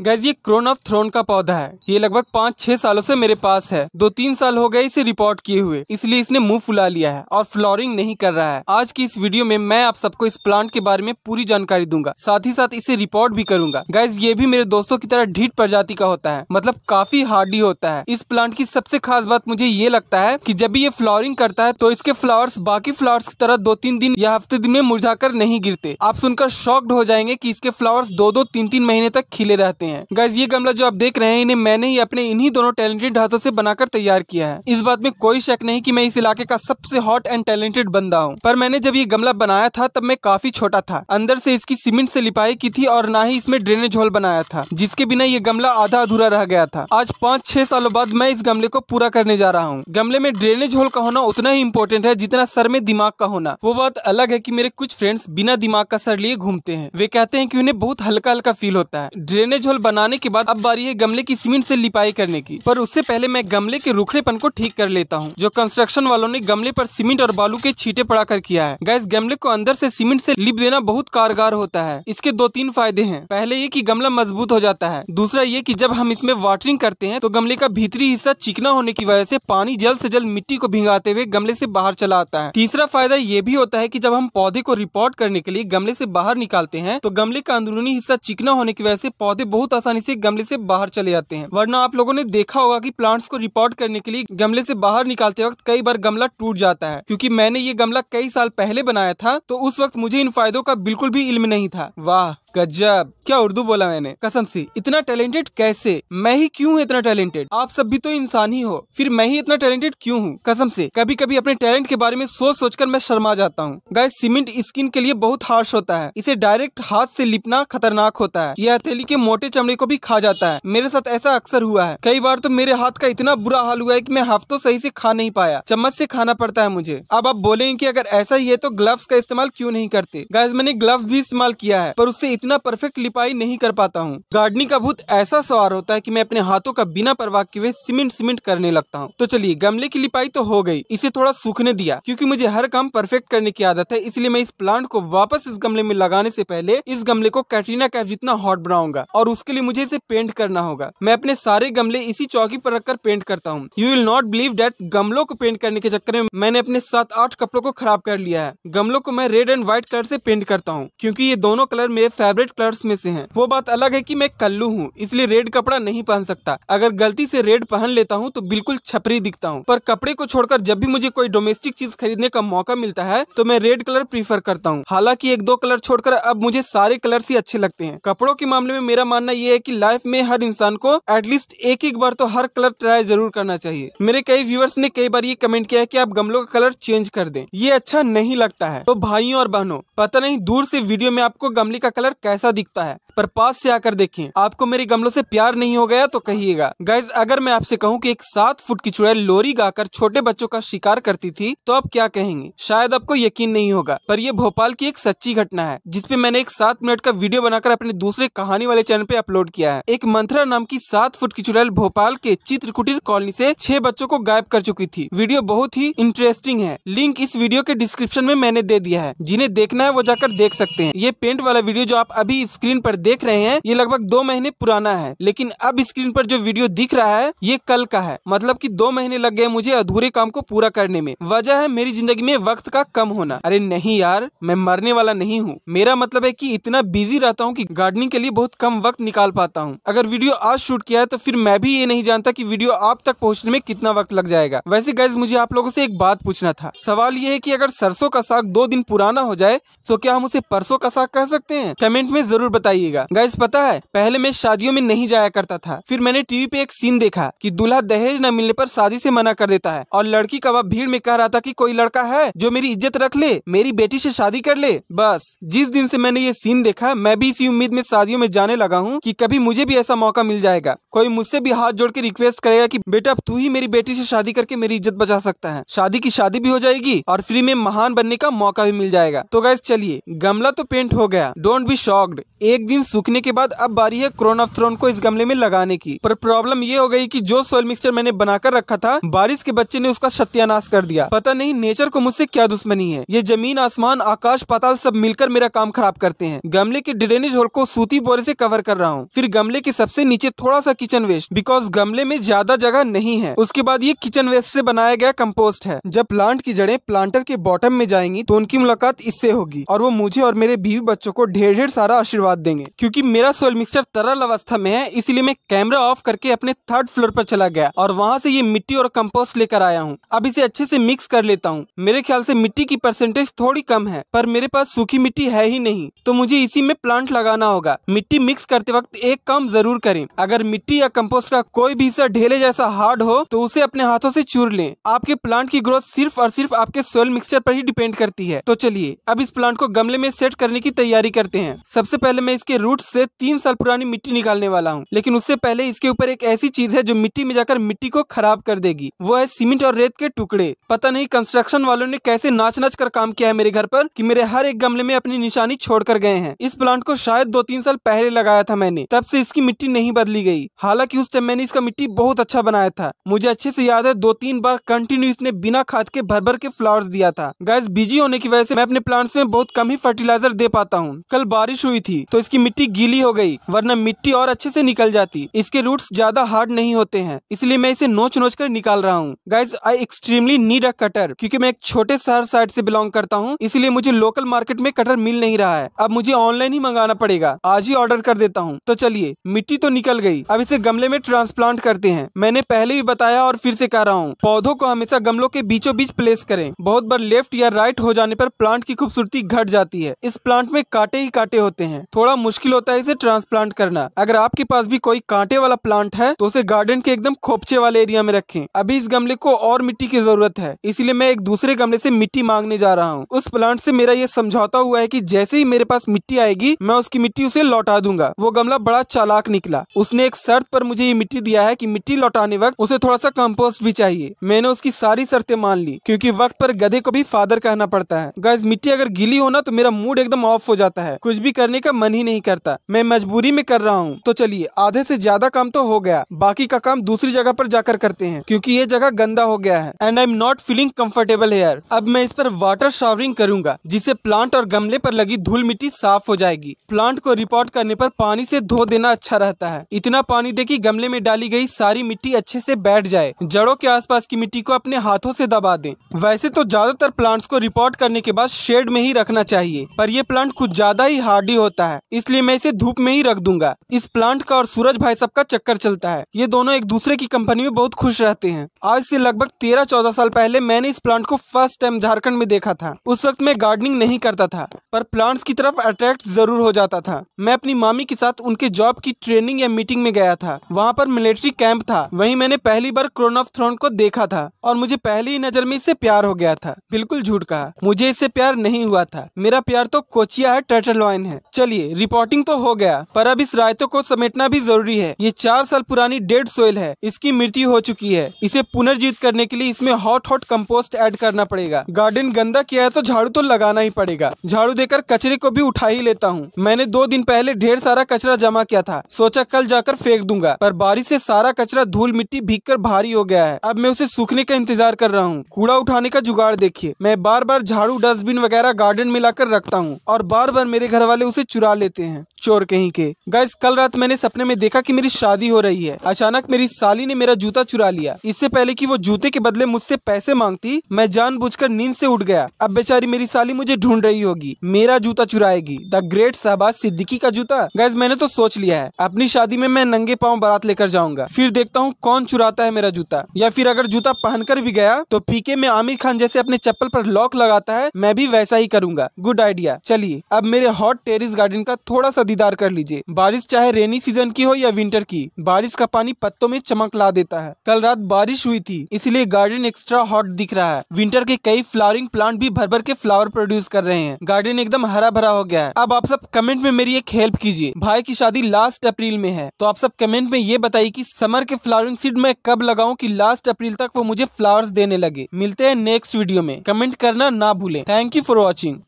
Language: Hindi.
गैस, ये क्रोन ऑफ़ थ्रोन का पौधा है। ये लगभग पाँच छह सालों से मेरे पास है। दो तीन साल हो गए इसे रिपोर्ट किए हुए। इसलिए इसने मुँह फुला लिया है और फ्लोरिंग नहीं कर रहा है। आज की इस वीडियो में मैं आप सबको इस प्लांट के बारे में पूरी जानकारी दूँगा। साथ ही साथ इसे रिपोर्ट भी करूँगा। गैस, ये भी मेरे दोस्तों की तरह ढीठ प्रजाति का होता है। मतलब काफ़ी हार्डी होता है। इस प्लांट की सबसे खास बात मुझे ये लगता है की जब भी ये फ्लावरिंग करता है तो इसके फ्लावर्स बाकी फ्लावर्स की तरह दो तीन दिन या हफ़्ते दिन में मुरझाकर नहीं गिरते। आप सुनकर शॉक्ड हो जाएँगे की इसके फ्लावर्स दो दो तीन तीन महीने तक खिले रहते हैं। गैस ये गमला जो आप देख रहे हैं, इन्हें मैंने ही अपने इन्हीं दोनों टैलेंटेड हाथों से बनाकर तैयार किया है। इस बात में कोई शक नहीं कि मैं इस इलाके का सबसे हॉट एंड टैलेंटेड बंदा हूँ। पर मैंने जब ये गमला बनाया था, तब मैं काफ़ी छोटा था। अंदर से इसकी सीमेंट से लिपाई की थी और ना ही इसमें ड्रेनेज होल बनाया था, जिसके बिना ये गमला आधा अधूरा रह गया था। आज पाँच छह सालों बाद मैं इस गमले को पूरा करने जा रहा हूँ। गमले में ड्रेनेज होल का होना उतना ही इम्पोर्टेंट है जितना सर में दिमाग का होना। वो बात अलग है की मेरे कुछ फ्रेंड्स बिना दिमाग का सर लिए घूमते हैं। वे कहते हैं की उन्हें बहुत हल्का हल्का फील होता है। ड्रेनेज होल बनाने के बाद अब बारी है गमले की सीमेंट से लिपाई करने की। पर उससे पहले मैं गमले के रुखड़ेपन को ठीक कर लेता हूँ, जो कंस्ट्रक्शन वालों ने गमले पर सीमेंट और बालू के छीटे पड़ा कर किया है। गैस गमले को अंदर से सीमेंट से लिप देना बहुत कारगर होता है। इसके दो तीन फ़ायदे हैं। पहले ये कि गमला मज़बूत हो जाता है। दूसरा ये कि जब हम इसमें वाटरिंग करते हैं तो गमले का भीतरी हिस्सा चिकना होने की वजह से पानी जल्द से जल्द मिट्टी को भिंगाते हुए गमले से बाहर चला आता है। तीसरा फ़ायदा ये भी होता है कि जब हम पौधे को रिपोर्ट करने के लिए गमले से बाहर निकालते हैं तो गमले का अंदरूनी हिस्सा चिकना होने की वजह से पौधे बहुत आसानी से गमले से बाहर चले जाते हैं। वरना आप लोगों ने देखा होगा कि प्लांट्स को रिपोर्ट करने के लिए गमले से बाहर निकालते वक्त कई बार गमला टूट जाता है। क्योंकि मैंने ये गमला कई साल पहले बनाया था तो उस वक्त मुझे इन फायदों का बिल्कुल भी इल्म नहीं था। वाह! गजब, क्या उर्दू बोला मैंने? कसम से, इतना टैलेंटेड कैसे? मैं ही क्यों इतना टैलेंटेड आप सब भी तो इंसान ही हो, फिर मैं ही इतना टैलेंटेड क्यों हूँ? कसम से कभी कभी अपने टैलेंट के बारे में सोच सोचकर मैं शर्मा जाता हूँ। गाय सीमेंट स्किन के लिए बहुत हार्श होता है। इसे डायरेक्ट हाथ से लिपना खतरनाक होता है। यह हथेली के मोटे चमड़े को भी खा जाता है। मेरे साथ ऐसा अक्सर हुआ है। कई बार तो मेरे हाथ का इतना बुरा हाल हुआ है की मैं हफ्तों सही से खा नहीं पाया। चम्मच से खाना पड़ता है मुझे। अब आप बोलेंगे की अगर ऐसा ही है तो ग्लव्स का इस्तेमाल क्यों नहीं करते? गाइज़ मैंने ग्लव्स भी इस्तेमाल किया है, पर उससे इतना परफेक्ट लिपाई नहीं कर पाता हूँ। गार्डनिंग का भूत ऐसा सवार होता है कि मैं अपने हाथों का बिना परवाह किए सीमेंट सीमेंट करने लगता हूँ। तो चलिए, गमले की लिपाई तो हो गई। इसे थोड़ा सूखने दिया, क्योंकि मुझे हर काम परफेक्ट करने की आदत है, इसलिए मैं इस प्लांट को वापस इस गमले में लगाने से पहले इस गमले को कैटरीना कैफ जितना हॉट बनाऊँगा, और उसके लिए मुझे इसे पेंट करना होगा। मैं अपने सारे गमले इसी चौकी पर रखकर पेंट करता हूँ। You will not believe that गमलों को पेंट करने के चक्कर में मैंने अपने सात आठ कपड़ों को खराब कर लिया है। गमलों को मैं रेड एंड व्हाइट कलर से पेंट करता हूँ, क्योंकि ये दोनों कलर मेरे कलर्स में से हैं। वो बात अलग है कि मैं कल्लू हूँ, इसलिए रेड कपड़ा नहीं पहन सकता। अगर गलती से रेड पहन लेता हूँ तो बिल्कुल छपरी दिखता हूँ। पर कपड़े को छोड़कर जब भी मुझे कोई डोमेस्टिक चीज़ खरीदने का मौका मिलता है तो मैं रेड कलर प्रीफर करता हूँ। हालाँकि एक दो कलर छोड़कर अब मुझे सारे कलर ही अच्छे लगते हैं। कपड़ों के मामले में मेरा मानना यह है की लाइफ में हर इंसान को एटलीस्ट एक एक बार तो हर कलर ट्राई ज़रूर करना चाहिए। मेरे कई व्यूअर्स ने कई बार ये कमेंट किया है कि आप गमलों का कलर चेंज कर दें। ये अच्छा नहीं लगता है। तो भाइयों और बहनों, पता नहीं दूर से वीडियो में आपको गमले का कलर कैसा दिखता है? पर पास से आकर देखें। आपको मेरे गमलों से प्यार नहीं हो गया तो कहिएगा। गाइज़ अगर मैं आपसे कहूँ कि एक सात फुट की चुड़ैल लोरी गाकर छोटे बच्चों का शिकार करती थी तो आप क्या कहेंगे? शायद आपको यकीन नहीं होगा, पर यह भोपाल की एक सच्ची घटना है, जिसपे मैंने एक सात मिनट का वीडियो बनाकर अपने दूसरे कहानी वाले चैनल पे अपलोड किया है। एक मंथरा नाम की सात फुट की चुड़ैल भोपाल के चित्रकुटीर कॉलोनी से छह बच्चों को गायब कर चुकी थी। वीडियो बहुत ही इंटरेस्टिंग है। लिंक इस वीडियो के डिस्क्रिप्शन में मैंने दे दिया है। जिन्हें देखना है वो जाकर देख सकते हैं। ये पेंट वाला वीडियो जो आप अभी स्क्रीन पर देख रहे हैं, ये लगभग दो महीने पुराना है। लेकिन अब स्क्रीन पर जो वीडियो दिख रहा है, ये कल का है। मतलब कि दो महीने लग गए मुझे अधूरे काम को पूरा करने में। वजह है मेरी ज़िंदगी में वक्त का कम होना। अरे नहीं यार, मैं मरने वाला नहीं हूँ। मेरा मतलब है कि इतना बिज़ी रहता हूँ की गार्डनिंग के लिए बहुत कम वक्त निकाल पाता हूँ। अगर वीडियो आज शूट किया है तो फिर मैं भी ये नहीं जानता की वीडियो आप तक पहुँचने में कितना वक्त लग जाएगा। वैसे गैस मुझे आप लोगों से एक बात पूछना था। सवाल ये है की अगर सरसों का साग दो दिन पुराना हो जाए तो क्या हम उसे परसों का साग कह सकते हैं? कमेंट में ज़रूर बताइएगा। गैस पता है, पहले मैं शादियों में नहीं जाया करता था। फिर मैंने टीवी पे एक सीन देखा कि दूल्हा दहेज न मिलने पर शादी से मना कर देता है और लड़की का वह भीड़ में कह रहा था कि कोई लड़का है जो मेरी इज़्ज़त रख ले, मेरी बेटी से शादी कर ले, बस। जिस दिन से मैंने ये सीन देखा, मैं भी इसी उम्मीद में शादियों में जाने लगा हूँ की कभी मुझे भी ऐसा मौका मिल जाएगा। कोई मुझसे भी हाथ जोड़ के रिक्वेस्ट करेगा की, बेटा तू ही मेरी बेटी से शादी करके मेरी इज़्ज़त बचा सकता है। शादी की शादी भी हो जाएगी और फ्री में महान बनने का मौका भी मिल जाएगा। तो गैस चलिए, गमला तो पेंट हो गया। डोंट बी शॉक्ड एक दिन सूखने के बाद अब बारी है क्रोन ऑफ़ थ्रोन को इस गमले में लगाने की। पर प्रॉब्लम ये हो गई कि जो सोयल मिक्सचर मैंने बनाकर रखा था, बारिश के बच्चे ने उसका सत्यानाश कर दिया। पता नहीं नेचर को मुझसे क्या दुश्मनी है। ये ज़मीन, आसमान, आकाश, पाताल सब मिलकर मेरा काम खराब करते हैं। गमले के ड्रेनेज होल को सूती बोरे से कवर कर रहा हूँ। फिर गमले के सबसे नीचे थोड़ा सा किचन वेस्ट बिकॉज़ गमले में ज़्यादा जगह नहीं है। उसके बाद ये किचन वेस्ट से बनाया गया कम्पोस्ट है। जब प्लांट की जड़ें प्लांटर के बॉटम में जाएँगी तो उनकी मुलाकात इससे होगी। और वो मुझे और मेरे बीवी बच्चों को ढेर ढेर सारा आशीर्वाद देंगे। क्योंकि मेरा सोयल मिक्सचर तरल अवस्था में है, इसलिए मैं कैमरा ऑफ़ करके अपने थर्ड फ्लोर पर चला गया और वहाँ से ये मिट्टी और कंपोस्ट लेकर आया हूँ। अब इसे अच्छे से मिक्स कर लेता हूँ। मेरे ख्याल से मिट्टी की परसेंटेज थोड़ी कम है, पर मेरे पास सूखी मिट्टी है ही नहीं। तो मुझे इसी में प्लांट लगाना होगा। मिट्टी मिक्स करते वक्त एक काम ज़रूर करें। अगर मिट्टी या कम्पोस्ट का कोई भी हिस्सा ढेले जैसा हार्ड हो तो उसे अपने हाथों से चूर लें। आपके प्लांट की ग्रोथ सिर्फ़ और सिर्फ़ आपके सोयल मिक्सचर पर ही डिपेंड करती है। तो चलिए, अब इस प्लांट को गमले में सेट करने की तैयारी करते हैं। सबसे पहले मैं इसके रूट से तीन साल पुरानी मिट्टी निकालने वाला हूँ। लेकिन उससे पहले इसके ऊपर एक ऐसी चीज़ है जो मिट्टी में जाकर मिट्टी को खराब कर देगी। वो है सीमेंट और रेत के टुकड़े। पता नहीं कंस्ट्रक्शन वालों ने कैसे नाच नाच कर काम किया है मेरे घर पर कि मेरे हर एक गमले में अपनी निशानी छोड़ कर गए हैं। इस प्लांट को शायद दो तीन साल पहले लगाया था मैंने। तब से इसकी मिट्टी नहीं बदली गई। हालाँकि उस टाइम मैंने इसका मिट्टी बहुत अच्छा बनाया था। मुझे अच्छे से याद है दो तीन बार कंटिन्यू इसने बिना खाद के भर भर के फ्लावर्स दिया था। गैस बिज़ी होने की वजह से मैं अपने प्लांट्स में बहुत कम ही फर्टिलाइज़र दे पाता हूँ। कल बारिश हुई थी तो इसकी मिट्टी गीली हो गई, वरना मिट्टी और अच्छे से निकल जाती। इसके रूट्स ज़्यादा हार्ड नहीं होते हैं, इसलिए मैं इसे नोच नोच कर निकाल रहा हूँ। Guys I extremely need a cutter क्योंकि मैं एक छोटे शहर साइड से बिलोंग करता हूँ, इसलिए मुझे लोकल मार्केट में कटर मिल नहीं रहा है। अब मुझे ऑनलाइन ही मंगाना पड़ेगा, आज ही ऑर्डर कर देता हूँ। तो चलिए, मिट्टी तो निकल गई, अब इसे गमले में ट्रांसप्लांट करते हैं। मैंने पहले भी बताया और फिर से कह रहा हूँ। पौधों को हमेशा गमलों के बीचों बीच प्लेस करें। बहुत बार लेफ़्ट या राइट हो जाने पर प्लांट की खूबसूरती घट जाती है। इस प्लांट में कांटे ही कांटे होते हैं। थोड़ा मुश्किल होता है इसे ट्रांसप्लांट करना। अगर आपके पास भी कोई कांटे वाला प्लांट है तो उसे गार्डन के एकदम खोपचे वाले एरिया में रखें। अभी इस गमले को और मिट्टी की ज़रूरत है, इसलिए मैं एक दूसरे गमले से मिट्टी मांगने जा रहा हूँ। उस प्लांट से मेरा ये समझौता हुआ है कि जैसे ही मेरे पास मिट्टी आएगी, मैं उसकी मिट्टी उसे लौटा दूँगा। वो गमला बड़ा चालाक निकला। उसने एक शर्त पर मुझे ये मिट्टी दिया है कि मिट्टी लौटाने वक्त उसे थोड़ा सा कंपोस्ट भी चाहिए। मैंने उसकी सारी शर्तें मान ली, क्योंकि वक्त पर गधे को भी फादर कहना पड़ता है। गैस मिट्टी अगर गीली हो ना तो मेरा मूड एकदम ऑफ़ हो जाता है। कुछ भी करने का मन ही नहीं करता। मैं मजबूरी में कर रहा हूँ। तो चलिए, आधे से ज़्यादा काम तो हो गया। बाकी का काम दूसरी जगह पर जाकर करते हैं, क्योंकि ये जगह गंदा हो गया है। And I am not feeling comfortable here अब मैं इस पर वाटर शावरिंग करूँगा, जिससे प्लांट और गमले पर लगी धूल मिट्टी साफ़ हो जाएगी। प्लांट को रिपोर्ट करने पर पानी से धो देना अच्छा रहता है। इतना पानी दे कि गमले में डाली गई सारी मिट्टी अच्छे से बैठ जाए। जड़ों के आसपास की मिट्टी को अपने हाथों से दबा दें। वैसे तो ज़्यादातर प्लांट्स को रिपोर्ट करने के बाद शेड में ही रखना चाहिए, पर ये प्लांट कुछ ज़्यादा ही हार्डी होता है। इसलिए मैं इसे धूप में ही रख दूँगा। इस प्लांट का और सूरज भाई सब का चक्कर चलता है। ये दोनों एक दूसरे की कंपनी में बहुत खुश रहते हैं। आज से लगभग तेरह चौदह साल पहले मैंने इस प्लांट को फ़र्स्ट टाइम झारखंड में देखा था। उस वक्त मैं गार्डनिंग नहीं करता था। पर प्लांट्स की तरफ़ अट्रैक्ट ज़रूर हो जाता था। मैं अपनी मामी के साथ उनके जॉब की ट्रेनिंग या मीटिंग में गया था। वहाँ पर मिलिट्री कैंप था। वहीं मैंने पहली बार क्रोन ऑफ़ थ्रोन को देखा था और मुझे पहली ही नज़र में इससे प्यार हो गया था। बिल्कुल झूठ कहा। मुझे इससे प्यार नहीं हुआ था। मेरा प्यार तो कोचिया है टर्टलवाइन है। चलिए रिपोर्टिंग तो हो गया, पर अब इस रायतों को समेटना भी ज़रूरी है। ये चार साल पुरानी डेड सोयल है। इसकी मृत्यु हो चुकी है। इसे पुनर्जीवित करने के लिए इसमें हॉट हॉट कम्पोस्ट एड करना पड़ेगा। गार्डन गंदा किया है तो झाड़ू तो लगाना ही पड़ेगा। झाड़ू देकर कचरे को भी उठा ही लेता हूँ। मैंने दो दिन पहले ढेर सारा कचरा जमा किया था। सोचा कल जाकर फेंक दूँगा, पर बारिश से सारा कचरा धूल मिट्टी भीग कर भारी हो गया है। अब मैं उसे सूखने का इंतज़ार कर रहा हूँ। कूड़ा उठाने का जुगाड़ देखिए। मैं बार बार झाड़ू, डस्टबिन वगैरह गार्डन में लाकर रखता हूँ और बार बार मेरे घर वाले उसे चुरा लेते हैं। चोर कहीं के। गैस कल रात मैंने सपने में देखा कि मेरी शादी हो रही है। अचानक मेरी साली ने मेरा जूता चुरा लिया। इससे पहले कि वो जूते के बदले मुझसे पैसे मांगती, मैं जानबूझकर नींद से उठ गया। अब बेचारी मेरी साली मुझे ढूंढ रही होगी। मेरा जूता चुराएगी। द ग्रेट शहबाज सिद्दीकी का जूता? गैस मैंने तो सोच लिया है। अपनी शादी में मैं नंगे पाँव बारात लेकर जाऊँगा। फिर देखता हूँ कौन चुराता है मेरा जूता। या फिर अगर जूता पहनकर भी गया तो पीके में आमिर खान जैसे अपने चप्पल पर लॉक लगाता है, मैं भी वैसा ही करूँगा। गुड आइडिया चलिए, अब मेरे हॉट टेरिस गार्डन का थोड़ा सा दीदार कर लीजिए। बारिश चाहे रेनी सीज़न की हो या विंटर की, बारिश का पानी पत्तों में चमक ला देता है। कल रात बारिश हुई थी, इसलिए गार्डन एक्स्ट्रा हॉट दिख रहा है। विंटर के कई फ्लावरिंग प्लांट भी भर भर के फ्लावर प्रोड्यूस कर रहे हैं। गार्डन एकदम हरा भरा हो गया है। अब आप सब कमेंट में मेरी एक हेल्प कीजिए। भाई की शादी लास्ट अप्रैल में है। तो आप सब कमेंट में ये बताइए कि समर के फ्लावरिंग सीड मैं कब लगाऊँ कि लास्ट अप्रैल तक वो मुझे फ्लावर्स देने लगे। मिलते हैं नेक्स्ट वीडियो में। कमेंट करना ना भूलें। Thank you for watching